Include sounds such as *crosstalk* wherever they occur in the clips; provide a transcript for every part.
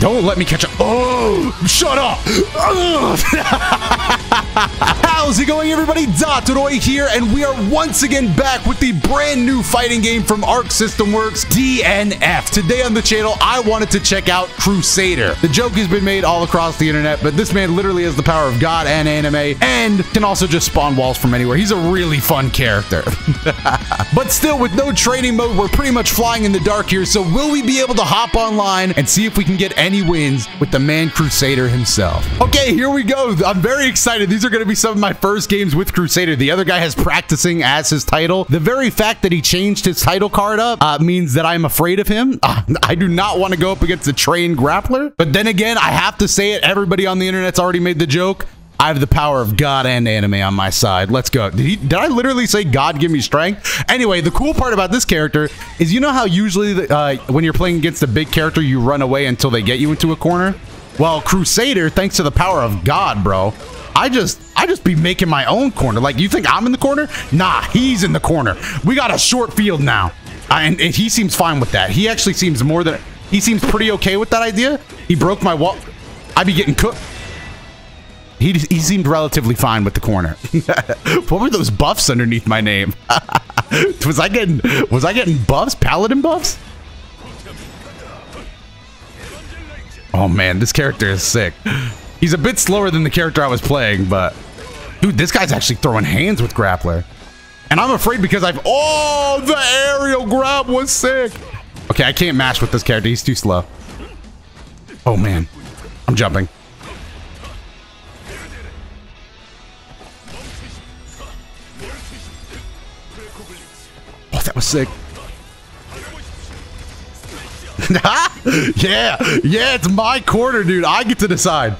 Don't let me catch up. Oh, shut up. *laughs* How's it going, everybody? Dotodoya here, and we are once again back with the brand new fighting game from Arc System Works, DNF. Today on the channel, I wanted to check out Crusader. The joke has been made all across the internet, but this man literally has the power of God and anime, and can also just spawn walls from anywhere. He's a really fun character. *laughs* but still, with no training mode, we're pretty much flying in the dark here, so will we be able to hop online and see if we can get any wins with the man Crusader himself? Okay, here we go. I'm very excited. These are going to be some of my first games with Crusader. The other guy has practicing as his title. The very fact that he changed his title card up uh, means that I'm afraid of him. Uh, *laughs* I do not want to go up against a trained grappler. But then again, I have to say it. Everybody on the internet's already made the joke. I have the power of God and anime on my side. Let's go. Did, he, did, I literally say God give me strength? Anyway, the cool part about this character is you know how usually the, uh, when you're playing against a big character, you run away until they get you into a corner? Well, Crusader, thanks to the power of God, bro, I just I just be making my own corner. Like, you think I'm in the corner? Nah, he's in the corner. We got a short field now. And, and he seems fine with that. He actually seems more than... He seems pretty okay with that idea. He broke my wall. I be getting cooked. He, he seemed relatively fine with the corner. *laughs* what were those buffs underneath my name? *laughs* was I getting was I getting buffs? Paladin buffs? Oh man, this character is sick. He's a bit slower than the character I was playing, but dude, this guy's actually throwing hands with grappler. And I'm afraid because I've oh the aerial grab was sick. Okay, I can't match with this character. He's too slow. Oh man. I'm jumping. Sick. *laughs* yeah, yeah, it's my quarter, dude. I get to decide.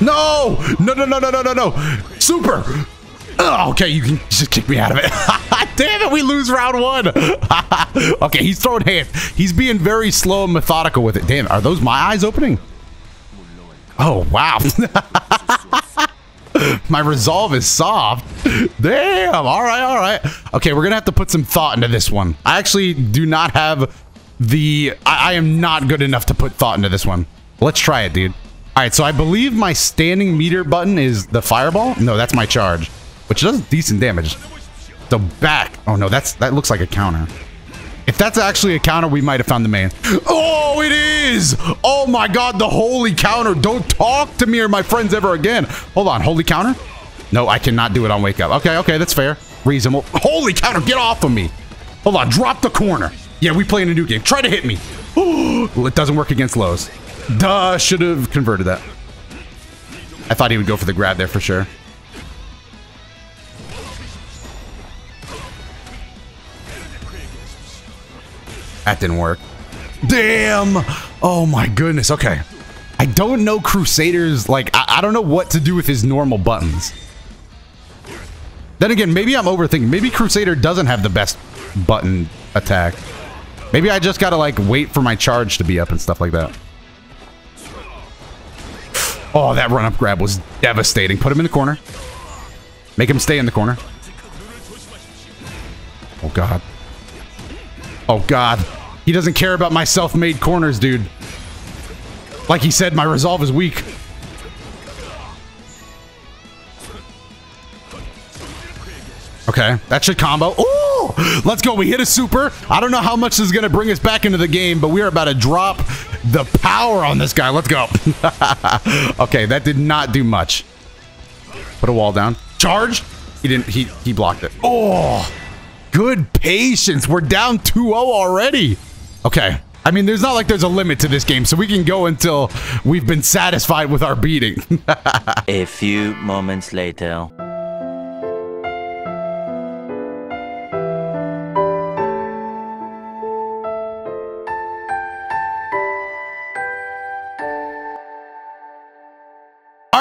No! No, no, no, no, no, no, no! Super! Oh, okay, you can just kick me out of it. *laughs* Damn it, we lose round one. *laughs* okay, he's throwing hands. He's being very slow and methodical with it. Damn, are those my eyes opening? Oh, wow. *laughs* my resolve is soft. Damn, all right, all right. Okay, we're going to have to put some thought into this one. I actually do not have the... I, I am not good enough to put thought into this one. Let's try it, dude. All right, so I believe my standing meter button is the fireball. No, that's my charge, which does decent damage. So back. Oh no, that's that looks like a counter. If that's actually a counter, we might have found the man. Oh, it is! Oh my god, the holy counter. Don't talk to me or my friends ever again. Hold on, holy counter? No, I cannot do it on wake up. Okay, okay, that's fair. Reasonable. Holy counter, get off of me. Hold on, drop the corner. Yeah, we play in a new game. Try to hit me. *gasps* well, it doesn't work against lows. Duh, should have converted that. I thought he would go for the grab there for sure. That didn't work. Damn! Oh my goodness, okay. I don't know Crusader's, like, I, I don't know what to do with his normal buttons. Then again, maybe I'm overthinking. Maybe Crusader doesn't have the best button attack. Maybe I just gotta, like, wait for my charge to be up and stuff like that. Oh, that run-up grab was devastating. Put him in the corner. Make him stay in the corner. Oh, God. Oh, God. He doesn't care about my self-made corners, dude. Like he said, my resolve is weak. Okay, that should combo. Ooh! Let's go. We hit a super. I don't know how much this is to bring us back into the game, but we are about to drop the power on this guy. Let's go. *laughs* okay, that did not do much. Put a wall down. Charge. He didn't. He he blocked it. Oh, good patience. We're down 2-0 already. Okay. I mean, there's not like there's a limit to this game, so we can go until we've been satisfied with our beating. *laughs* a few moments later.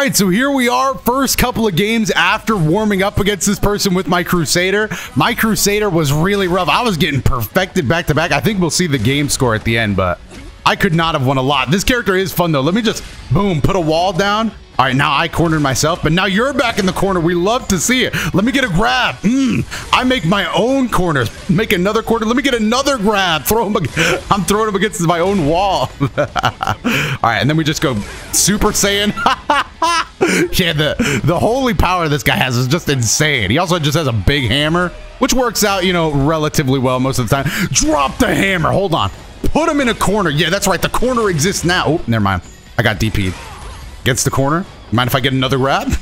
Right, so here we are, first couple of games after warming up against this person with my Crusader. My Crusader was really rough. I was getting perfected back to back. I think we'll see the game score at the end, but I could not have won a lot. This character is fun though. Let me just, boom, put a wall down. All right, now I cornered myself, but now you're back in the corner. We love to see it. Let me get a grab. Mm, I make my own corners. Make another corner. Let me get another grab. Throw him. I'm throwing him against my own wall. *laughs* All right, and then we just go Super Saiyan. *laughs* yeah, the the holy power this guy has is just insane. He also just has a big hammer, which works out, you know, relatively well most of the time. Drop the hammer. Hold on. Put him in a corner. Yeah, that's right. The corner exists now. Oh, never mind. I got DP'd. Against the corner. Mind if I get another grab? *laughs*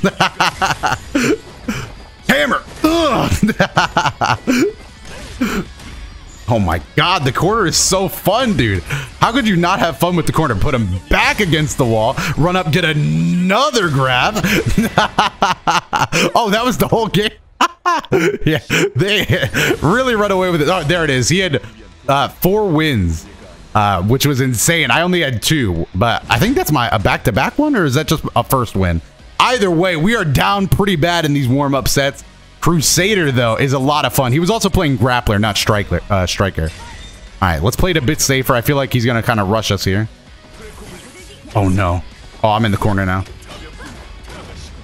Hammer! *laughs* oh my god, the corner is so fun, dude. How could you not have fun with the corner? Put him back against the wall, run up, get another grab. *laughs* oh, that was the whole game. yeah, they really run away with it. Oh, there it is. He had uh, four wins uh, which was insane. I only had two, but I think that's my a back-to-back one, or is that just a first win? Either way, we are down pretty bad in these warm-up sets. Crusader, though, is a lot of fun. He was also playing Grappler, not Striker. Uh, striker. All right, let's play it a bit safer. I feel like he's going to kind of rush us here. Oh, no. Oh, I'm in the corner now.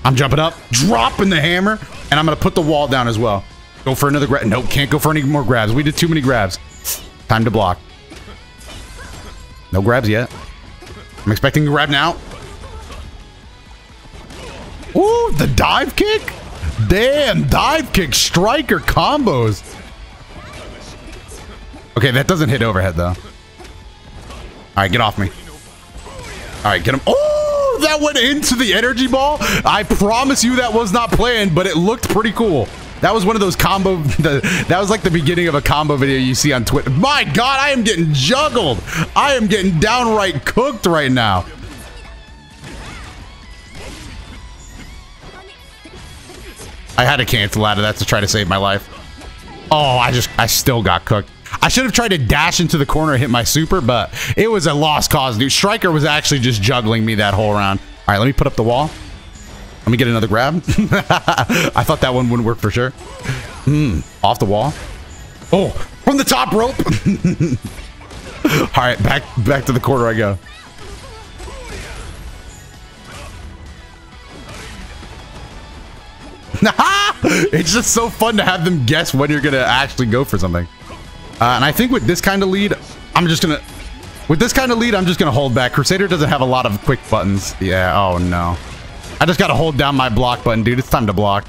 I'm jumping up, dropping the hammer, and I'm going to put the wall down as well. Go for another grab. Nope, can't go for any more grabs. We did too many grabs. Time to block. No grabs yet. I'm expecting a grab now. Ooh, the dive kick? Damn, dive kick, striker combos. Okay, that doesn't hit overhead, though. All right, get off me. All right, get him. Oh, that went into the energy ball. I promise you that was not planned, but it looked pretty cool. That was one of those combo. *laughs* The, that was like the beginning of a combo video you see on Twitter. My God, I am getting juggled. I am getting downright cooked right now. I had to cancel out of that to try to save my life. Oh, I just, I still got cooked. I should have tried to dash into the corner and hit my super, but it was a lost cause, dude. Striker was actually just juggling me that whole round. All right, let me put up the wall. Let me get another grab. *laughs* I thought that one wouldn't work for sure. Hmm. Off the wall. Oh, from the top rope. *laughs* All right, back back to the corner I go. *laughs* it's just so fun to have them guess when you're gonna actually go for something. Uh, and I think with this kind of lead, I'm just gonna. With this kind of lead, I'm just gonna hold back. Crusader doesn't have a lot of quick buttons. Yeah. Oh no. I just gotta hold down my block button, dude. It's time to block.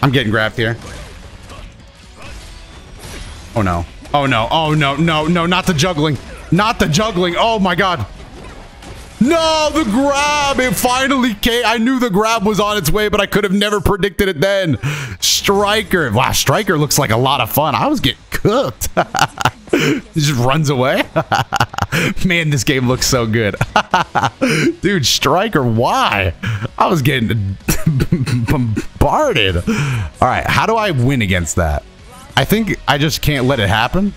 I'm getting grabbed here. Oh no. Oh no. Oh no. No, no, not the juggling. Not the juggling. Oh my god. No, the grab! It finally came. I knew the grab was on its way, but I could have never predicted it then. Striker. Wow, Striker looks like a lot of fun. I was getting cooked. *laughs* *laughs* he just runs away. *laughs* Man, this game looks so good. *laughs* Dude, Striker, why? I was getting bombarded. All right, how do I win against that? I think I just can't let it happen.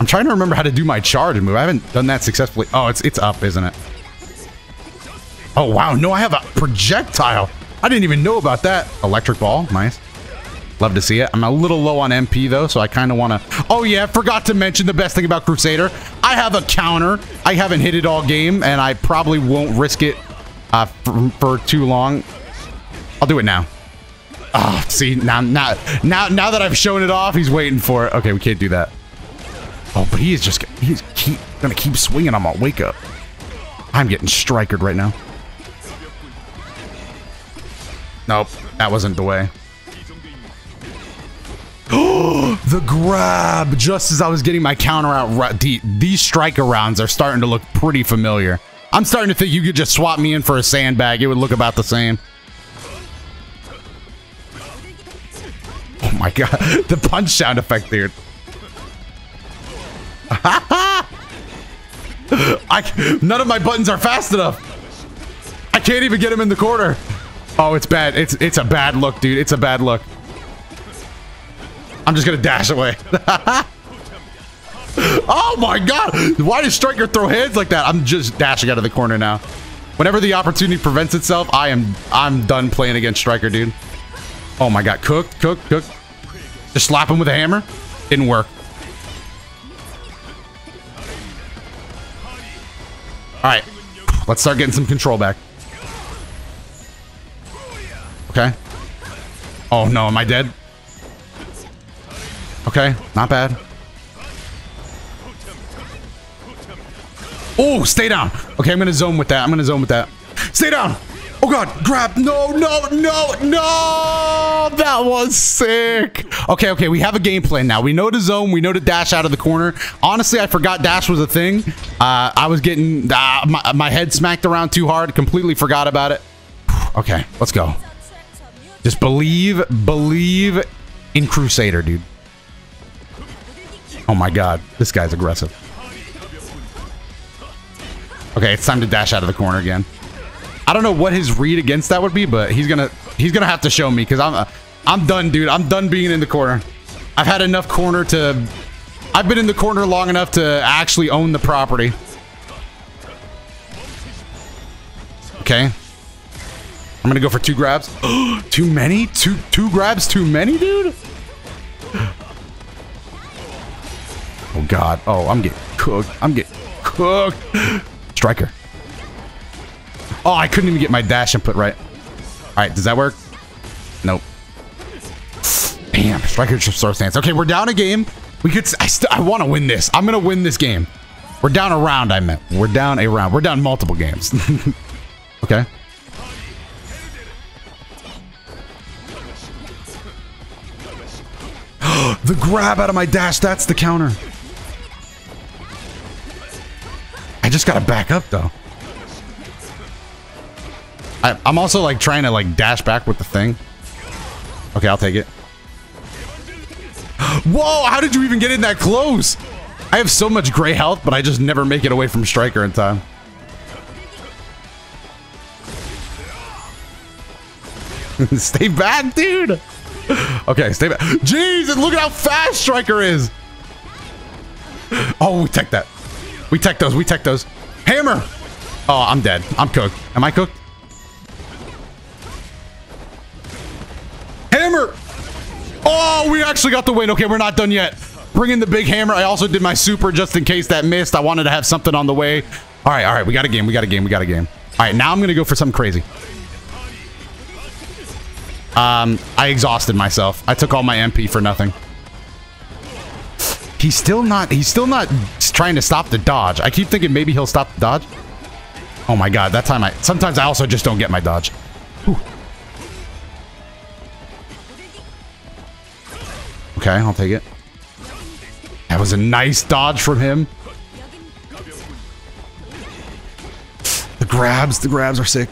I'm trying to remember how to do my charge move. I haven't done that successfully. Oh, it's it's up, isn't it? Oh, wow. No, I have a projectile. I didn't even know about that. Electric ball. Nice. Love to see it. I'm a little low on MP, though, so I kind of want to... Oh, yeah, forgot to mention the best thing about Crusader. I have a counter. I haven't hit it all game, and I probably won't risk it uh, for, for too long. I'll do it now. Oh, see, now, now, now, now that I've shown it off, he's waiting for it. Okay, we can't do that. Oh, but he is just, he's keep, gonna keep swinging on my wake up. I'm getting strikered right now. Nope, that wasn't the way. *gasps* the grab! Just as I was getting my counter out, these striker rounds are starting to look pretty familiar. I'm starting to think you could just swap me in for a sandbag. It would look about the same. Oh my *laughs* god, the punch sound effect, dude. *laughs* I, none of my buttons are fast enough. I can't even get him in the corner. Oh, it's bad. It's it's a bad look, dude. It's a bad look. I'm just gonna dash away. *laughs* oh my god! Why does Striker throw hands like that? I'm just dashing out of the corner now. Whenever the opportunity prevents itself, I am I'm done playing against Striker, dude. Oh my god, cooked, cooked, cooked. Just slap him with a hammer. Didn't work. All right, let's start getting some control back. Okay. Oh no, am I dead? Okay, not bad. Oh, stay down. Okay, I'm gonna zone with that. I'm gonna zone with that. Stay down. Oh god, grab. No, no, no, no. That was sick. Okay, okay, we have a game plan now. We know to zone. We know to dash out of the corner. Honestly, I forgot dash was a thing. Uh, I was getting uh, my, my head smacked around too hard. Completely forgot about it. *sighs* Okay, let's go. Just believe, believe in Crusader, dude. Oh my god, this guy's aggressive. Okay, it's time to dash out of the corner again. I don't know what his read against that would be, but he's gonna he's gonna have to show me because I'm uh, I'm done, dude. I'm done being in the corner. I've had enough corner to. I've been in the corner long enough to actually own the property. Okay. I'm gonna go for two grabs. *gasps* too many? Two two grabs? Too many, dude? Oh god. Oh, I'm getting cooked. I'm getting cooked. Striker. Oh, I couldn't even get my dash input right. All right, does that work? Nope. Damn, Striker just throw stance. Okay, we're down a game. We could. I still. I want to win this. I'm gonna win this game. We're down a round. I meant. We're down a round. We're down multiple games. *laughs* okay. *gasps* the grab out of my dash. That's the counter. Just gotta back up though. I, am also like trying to like dash back with the thing. Okay, I'll take it. *gasps* Whoa, how did you even get in that close? I have so much gray health, but I just never make it away from Striker in time. *laughs* stay back, dude. *laughs* Okay, stay back. Jesus, look at how fast Striker is. Oh, we tech that. We tech those. We tech those. Hammer. Oh, I'm dead. I'm cooked. Am I cooked? Hammer! Oh, we actually got the win. Okay, we're not done yet. Bring in the big hammer. I also did my super just in case that missed. I wanted to have something on the way. All right, all right. We got a game. We got a game. We got a game. All right, now I'm going to go for something crazy. Um, I exhausted myself. I took all my MP for nothing. He's still not, he's still not trying to stop the dodge. I keep thinking maybe he'll stop the dodge. Oh my god, that time I, sometimes I also just don't get my dodge. Whew. Okay, I'll take it. That was a nice dodge from him. The grabs, the grabs are sick.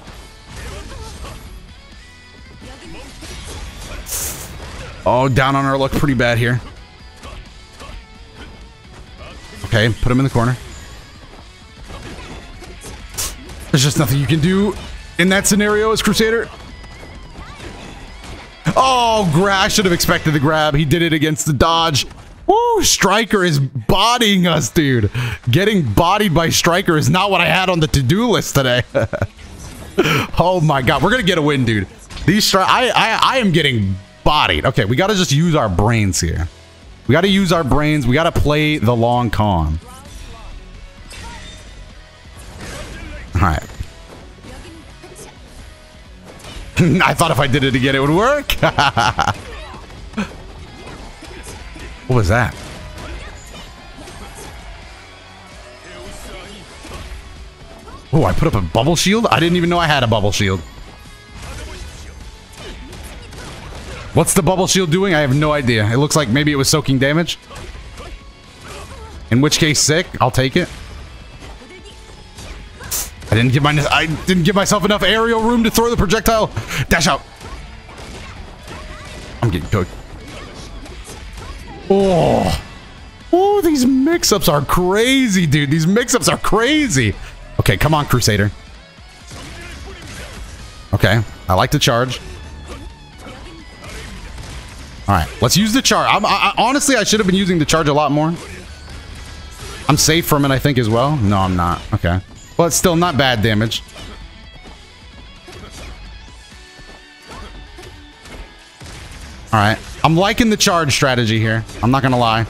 Oh, down on our luck pretty bad here. Okay, put him in the corner. There's just nothing you can do in that scenario as Crusader. Oh, I should have expected the grab. He did it against the dodge. Woo, Striker is bodying us, dude. Getting bodied by Striker is not what I had on the to-do list today. *laughs* oh my god, we're gonna get a win, dude. These I, I I am getting bodied. Okay, we gotta just use our brains here. We got to use our brains. We got to play the long con. All right. *laughs* I thought if I did it again, it would work. *laughs* what was that? Oh, I put up a bubble shield? I didn't even know I had a bubble shield. What's the bubble shield doing? I have no idea. It looks like maybe it was soaking damage. In which case, sick. I'll take it. I didn't give my I didn't give myself enough aerial room to throw the projectile. Dash out. I'm getting cooked. Oh. Oh, these mix-ups are crazy, dude. These mix-ups are crazy. Okay, come on, Crusader. Okay, I like to charge. All right, let's use the charge. I'm, I, honestly, I should have been using the charge a lot more. I'm safe from it, I think, as well. No, I'm not. Okay. But still not bad damage. All right. I'm liking the charge strategy here. I'm not going to lie.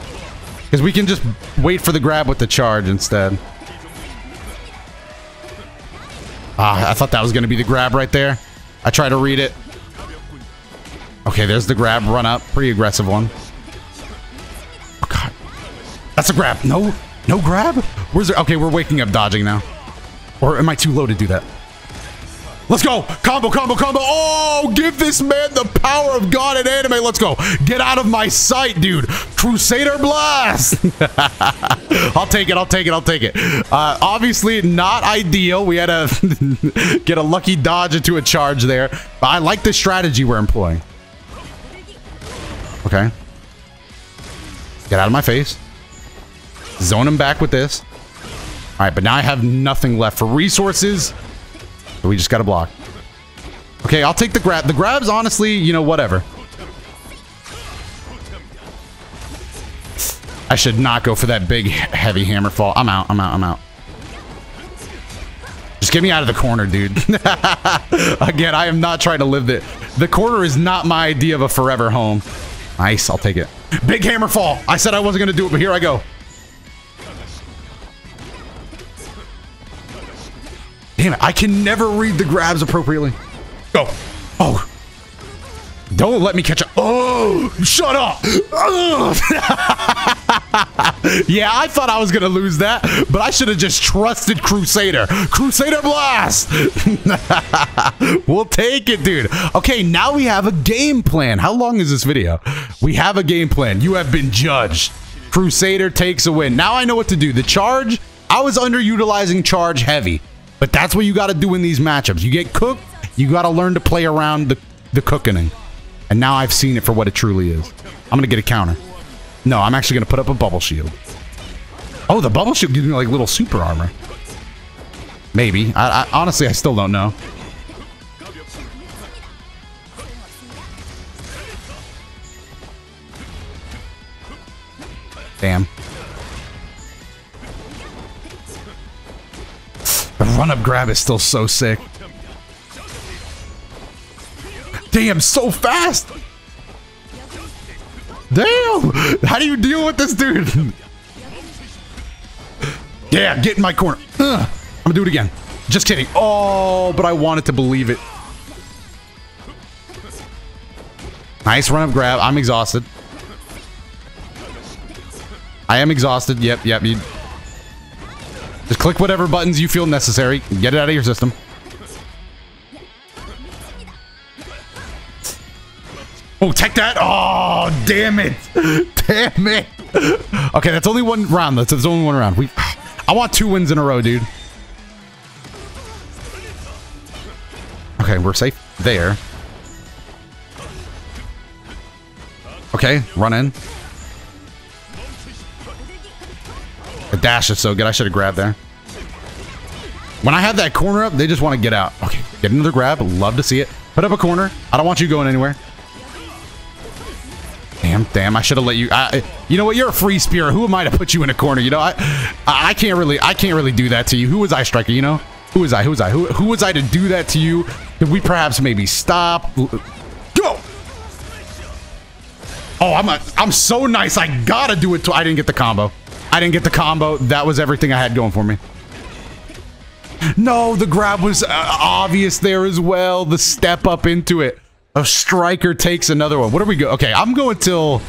Because we can just wait for the grab with the charge instead. Ah, I thought that was going to be the grab right there. I try to read it. Okay, there's the grab. Run up. Pretty aggressive one. Oh, God. That's a grab. No. No grab? Where's there? Okay, we're waking up dodging now. Or am I too low to do that? Let's go. Combo, combo, combo. Oh, give this man the power of God in anime. Let's go. Get out of my sight, dude. Crusader Blast. *laughs* I'll take it. I'll take it. I'll take it. Uh, obviously, not ideal. We had to *laughs* get a lucky dodge into a charge there. But I like the strategy we're employing. Okay. Get out of my face. Zone him back with this. All right, but now I have nothing left for resources. So we just got to block. Okay, I'll take the grab. The grab's honestly, you know, whatever. I should not go for that big, heavy hammer fall. I'm out. I'm out. I'm out. Just get me out of the corner, dude. *laughs* Again, I am not trying to live it. The corner is not my idea of a forever home. Nice. I'll take it. Big hammer fall. I said I wasn't going to do it, but here I go. Damn it, I can never read the grabs appropriately. Go. Oh. Don't let me catch up. Oh, shut up. *laughs* *laughs* *laughs* yeah, I thought I was going to lose that, but I should have just trusted Crusader. Crusader Blast. *laughs* we'll take it, dude. Okay, now we have a game plan. How long is this video? We have a game plan. You have been judged. Crusader takes a win. Now I know what to do. The charge, I was underutilizing charge heavy. But that's what you got to do in these matchups. You get cooked, you got to learn to play around the, the cooking. And now I've seen it for what it truly is. I'm going to get a counter. No, I'm actually going to put up a bubble shield. Oh, the bubble shield gives me like little super armor. Maybe. I, I honestly, I still don't know. Damn. The run-up grab is still so sick. Damn, so fast! Damn! How do you deal with this dude? yeah, get in my corner. Ugh. I'm gonna do it again. Just kidding. Oh, but I wanted to believe it. Nice run-up grab. I'm exhausted. I am exhausted. Yep, yep. You just click whatever buttons you feel necessary. Get it out of your system. Oh, take that! Oh, damn it! Damn it! Okay, that's only one round. That's, that's only one round. We, I want two wins in a row, dude. Okay, we're safe there. Okay, run in. The dash is so good. I should have grabbed there. When I have that corner up, they just want to get out. Okay, get another grab. Love to see it. Put up a corner. I don't want you going anywhere. Damn, damn. I should have let you. I, you know what? You're a free spear. Who am I to put you in a corner? You know, I, I can't really, I can't really do that to you. Who was I, striker? You know, who was I? Who was I? Who, who was I to do that to you? Could we perhaps maybe stop? Go. Oh, I'm a, I'm so nice. I gotta do it. To, I didn't get the combo. I didn't get the combo. That was everything I had going for me. No, the grab was uh, obvious there as well. The step up into it. A striker takes another one. What are we go? Okay, I'm going till...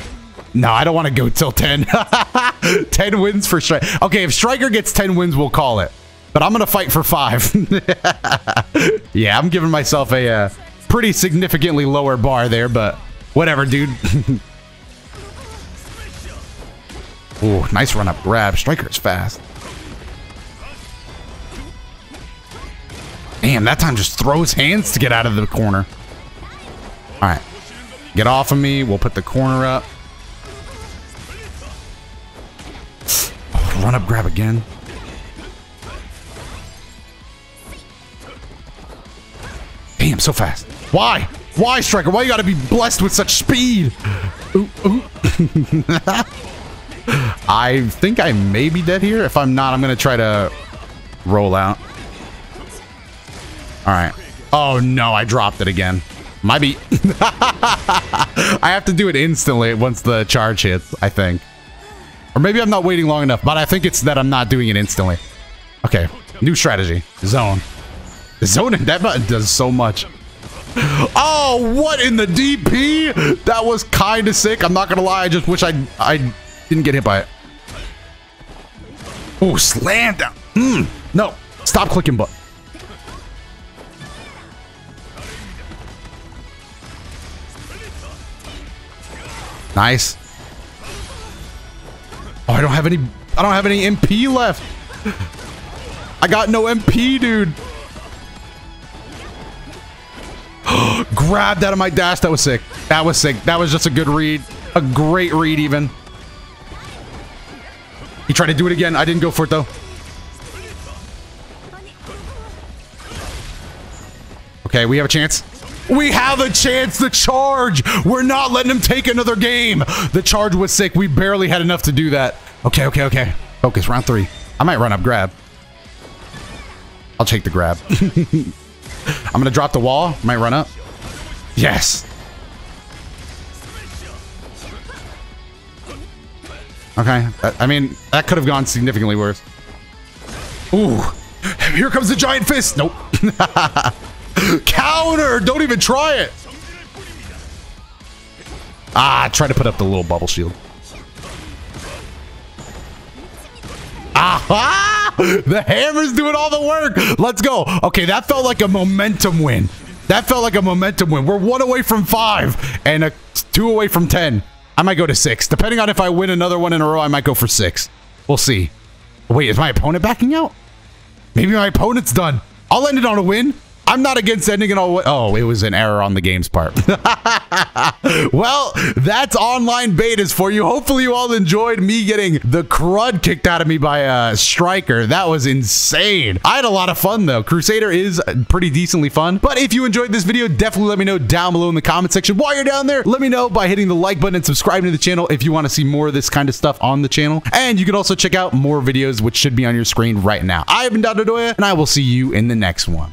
No, I don't want to go till 10. *laughs* 10 wins for Striker. Okay, if Striker gets 10 wins, we'll call it. But I'm going to fight for 5. *laughs* yeah, I'm giving myself a uh, pretty significantly lower bar there, but whatever, dude. *laughs* Ooh, nice run up grab. Striker's fast. Damn, that time just throws hands to get out of the corner. All right. Get off of me. We'll put the corner up. run up grab again. Damn, so fast. Why? Why, Striker? Why you gotta be blessed with such speed? Ooh, ooh. *laughs* I think I may be dead here. If I'm not, I'm to try to roll out. All right. Oh, no. I dropped it again. Might be. *laughs* I have to do it instantly once the charge hits, I think. Or maybe I'm not waiting long enough, but I think it's that I'm not doing it instantly. Okay, new strategy. Zone. Zone, that button does so much. Oh, what in the DP? That was kind of sick. I'm not going to lie. I just wish I I didn't get hit by it. Oh, slam down. Mm, no, stop clicking button. Nice. Oh, I don't have any. I don't have any MP left. I got no MP, dude. *gasps* Grabbed out of my dash. That was sick. That was sick. That was just a good read. A great read, even. He tried to do it again. I didn't go for it, though. Okay, we have a chance. We have a chance to charge. We're not letting him take another game. The charge was sick. We barely had enough to do that. Okay, okay, okay. Focus, round three. I might run up grab. I'll take the grab. *laughs* I'm going to drop the wall. Might run up. Yes. Okay. I mean, that could have gone significantly worse. Ooh. Here comes the giant fist. Nope. *laughs* *laughs* Counter! Don't even try it! Ah, try to put up the little bubble shield. Aha! *laughs* The hammer's doing all the work. Let's go. Okay, that felt like a momentum win. That felt like a momentum win. We're one away from five and a two away from 10. I might go to six. Depending on if I win another one in a row, I might go for six. We'll see. Wait, is my opponent backing out? Maybe my opponent's done. I'll end it on a win. I'm not against ending it all. Oh, it was an error on the game's part. *laughs* well, that's online betas for you. Hopefully, you all enjoyed me getting the crud kicked out of me by a striker. That was insane. I had a lot of fun though. Crusader is pretty decently fun. But if you enjoyed this video, definitely let me know down below in the comment section. While you're down there, let me know by hitting the like button and subscribing to the channel if you want to see more of this kind of stuff on the channel. And you can also check out more videos, which should be on your screen right now. I have been Dotodoya, and I will see you in the next one.